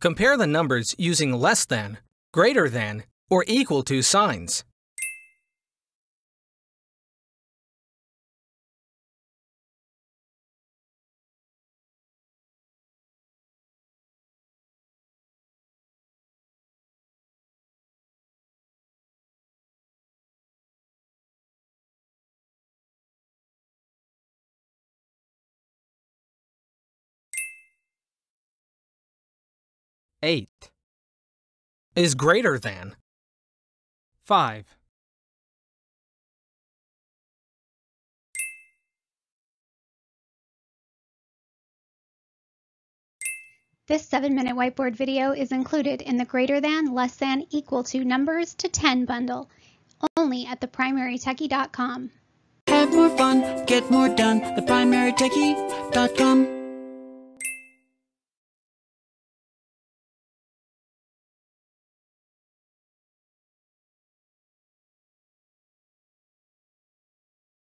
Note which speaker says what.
Speaker 1: Compare the numbers using less than, greater than, or equal to signs.
Speaker 2: Eight,
Speaker 1: Is greater than.
Speaker 2: five,
Speaker 3: This 7-minute whiteboard video is included in the greater than, less than, equal to numbers to 10 bundle, only at theprimarytechie.com.
Speaker 4: Have more fun, get more done. ThePrimaryTechie.com.